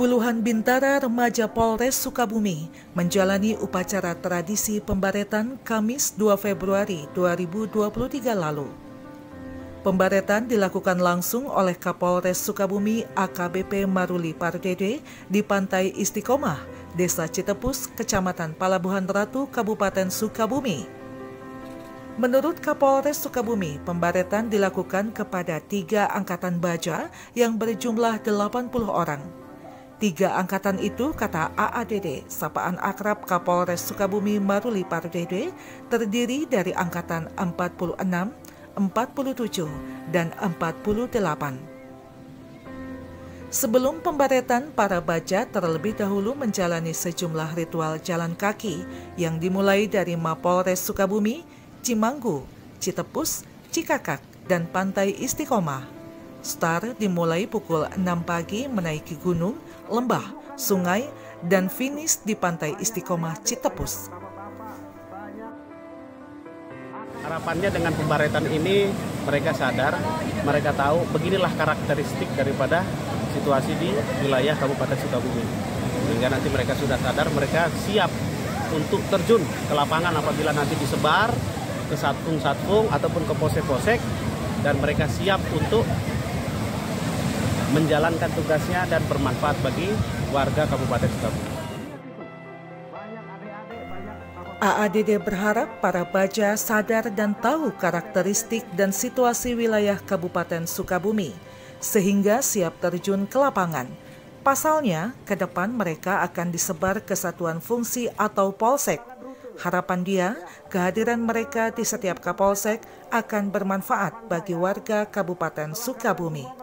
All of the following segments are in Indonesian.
Puluhan bintara remaja Polres Sukabumi menjalani upacara tradisi pembaretan Kamis 2 Februari 2023 lalu. Pembaretan dilakukan langsung oleh Kapolres Sukabumi AKBP Maruli Pardede di Pantai Istiqomah, Desa Citepus, Kecamatan Palabuhan Ratu, Kabupaten Sukabumi. Menurut Kapolres Sukabumi, pembaretan dilakukan kepada tiga angkatan baja yang berjumlah 80 orang. Tiga angkatan itu, kata AADD, sapaan akrab Kapolres Sukabumi Maruli Pardede, terdiri dari angkatan 46, 47, dan 48. Sebelum pembaretan, para baja terlebih dahulu menjalani sejumlah ritual jalan kaki yang dimulai dari Mapolres Sukabumi, Cimanggu, Citepus, Cikakak, dan Pantai Istiqomah. Star dimulai pukul 6 pagi menaiki gunung, lembah, sungai, dan finish di pantai Istiqomah Citepus. Harapannya dengan pembaretan ini mereka sadar, mereka tahu beginilah karakteristik daripada situasi di wilayah Kabupaten Sukabumi. Sehingga nanti mereka sudah sadar, mereka siap untuk terjun ke lapangan apabila nanti disebar ke satung-satung ataupun ke posek-posek dan mereka siap untuk menjalankan tugasnya dan bermanfaat bagi warga Kabupaten Sukabumi. AADD berharap para baja sadar dan tahu karakteristik dan situasi wilayah Kabupaten Sukabumi, sehingga siap terjun ke lapangan. Pasalnya, ke depan mereka akan disebar ke satuan fungsi atau polsek. Harapan dia, kehadiran mereka di setiap kapolsek akan bermanfaat bagi warga Kabupaten Sukabumi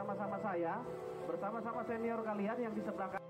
bersama-sama saya, bersama-sama senior kalian yang di sebelah